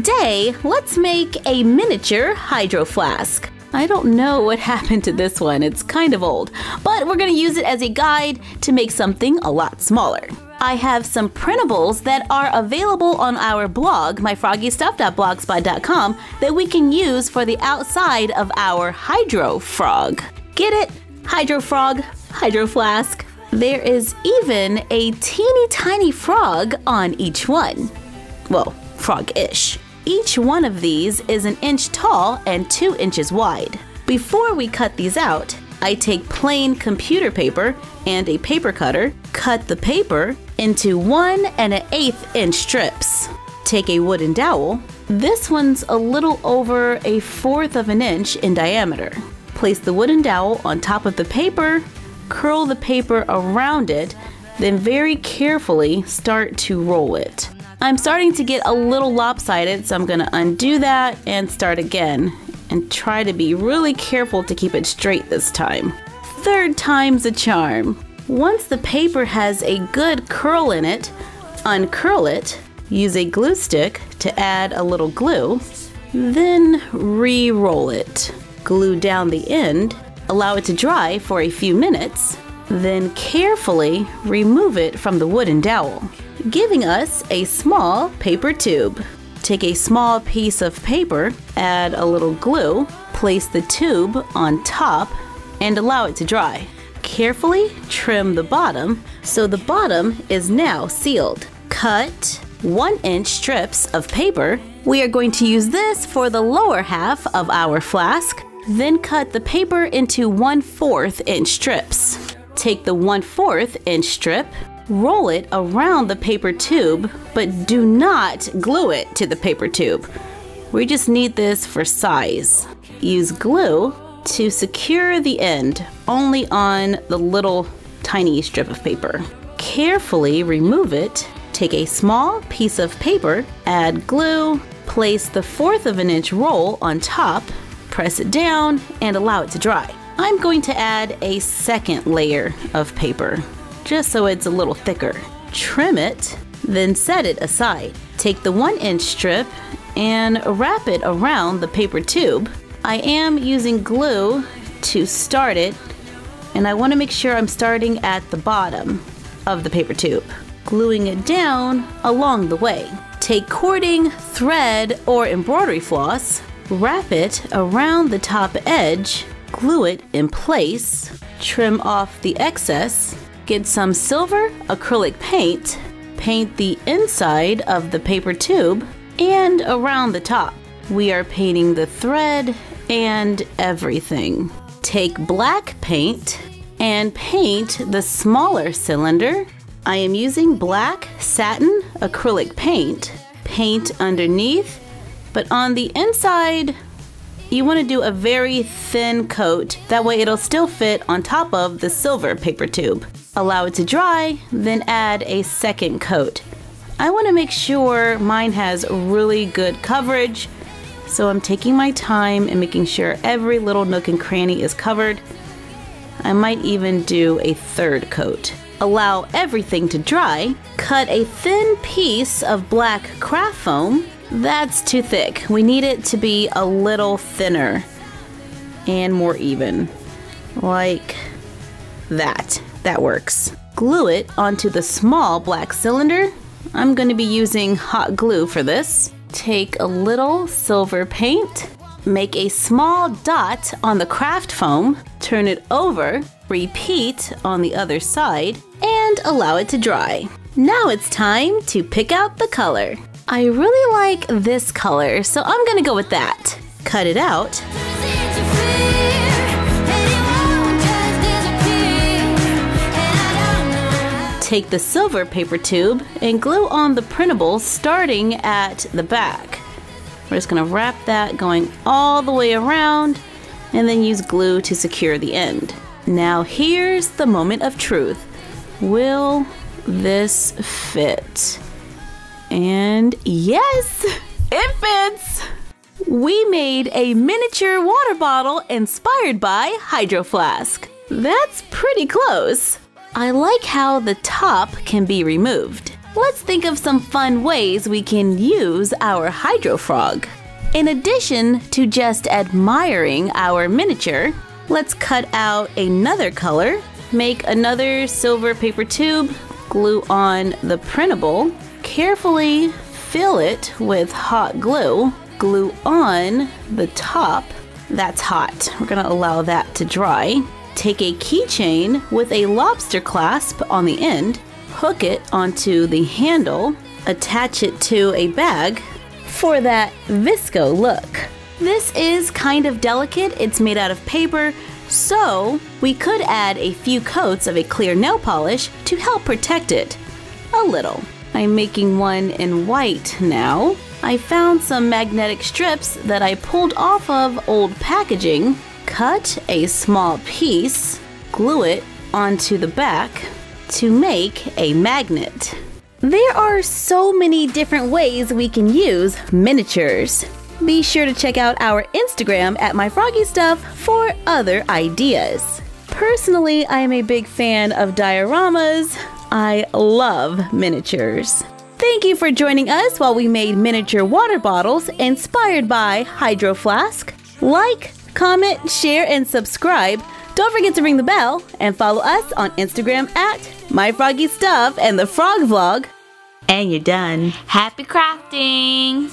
Today, let's make a miniature hydro flask. I don't know what happened to this one, it's kind of old, but we're gonna use it as a guide to make something a lot smaller. I have some printables that are available on our blog, myfroggystuff.blogspot.com, that we can use for the outside of our hydro frog. Get it? Hydro frog, hydro flask. There is even a teeny tiny frog on each one. Well, frog-ish. Each one of these is an inch tall and two inches wide. Before we cut these out, I take plain computer paper and a paper cutter, cut the paper into one and an eighth inch strips. Take a wooden dowel. This one's a little over a fourth of an inch in diameter. Place the wooden dowel on top of the paper, curl the paper around it, then very carefully start to roll it. I'm starting to get a little lopsided, so I'm gonna undo that and start again and try to be really careful to keep it straight this time. Third time's a charm. Once the paper has a good curl in it, uncurl it, use a glue stick to add a little glue, then re-roll it. Glue down the end, allow it to dry for a few minutes, then carefully remove it from the wooden dowel giving us a small paper tube. Take a small piece of paper, add a little glue, place the tube on top, and allow it to dry. Carefully trim the bottom so the bottom is now sealed. Cut 1 inch strips of paper. We are going to use this for the lower half of our flask. Then cut the paper into 1 4th inch strips. Take the 1 4th inch strip, Roll it around the paper tube, but do not glue it to the paper tube. We just need this for size. Use glue to secure the end only on the little tiny strip of paper. Carefully remove it, take a small piece of paper, add glue, place the fourth of an inch roll on top, press it down, and allow it to dry. I'm going to add a second layer of paper just so it's a little thicker. Trim it, then set it aside. Take the one inch strip and wrap it around the paper tube. I am using glue to start it, and I want to make sure I'm starting at the bottom of the paper tube, gluing it down along the way. Take cording, thread, or embroidery floss, wrap it around the top edge, glue it in place, trim off the excess, Get some silver acrylic paint, paint the inside of the paper tube and around the top. We are painting the thread and everything. Take black paint and paint the smaller cylinder. I am using black satin acrylic paint. Paint underneath, but on the inside, you want to do a very thin coat. That way it'll still fit on top of the silver paper tube. Allow it to dry, then add a second coat. I want to make sure mine has really good coverage, so I'm taking my time and making sure every little nook and cranny is covered. I might even do a third coat. Allow everything to dry. Cut a thin piece of black craft foam. That's too thick. We need it to be a little thinner and more even. Like that. That works. Glue it onto the small black cylinder. I'm going to be using hot glue for this. Take a little silver paint, make a small dot on the craft foam, turn it over, repeat on the other side, and allow it to dry. Now it's time to pick out the color. I really like this color, so I'm gonna go with that. Cut it out. take the silver paper tube and glue on the printables starting at the back. We're just to wrap that going all the way around and then use glue to secure the end. Now here's the moment of truth. Will this fit? And yes, it fits! We made a miniature water bottle inspired by Hydro Flask. That's pretty close. I like how the top can be removed. let's think of some fun ways we can use our Hydro Frog. In addition to just admiring our miniature, let's cut out another color, make another silver paper tube, glue on the printable, carefully fill it with hot glue, glue on the top. That's hot. We're gonna allow that to dry. Take a keychain with a lobster clasp on the end, hook it onto the handle, attach it to a bag for that VSCO look. This is kind of delicate, it's made out of paper, so we could add a few coats of a clear nail polish to help protect it. A little. I'm making one in white now. I found some magnetic strips that I pulled off of old packaging, cut a small piece, glue it onto the back to make a magnet. There are so many different ways we can use miniatures. Be sure to check out our Instagram at MyFroggyStuff for other ideas. Personally, I am a big fan of dioramas. I love miniatures. Thank you for joining us while we made miniature water bottles inspired by Hydro Flask. Like, comment, share, and subscribe. Don't forget to ring the bell and follow us on Instagram at MyFroggyStuff and the Frog Vlog. And you're done. Happy crafting!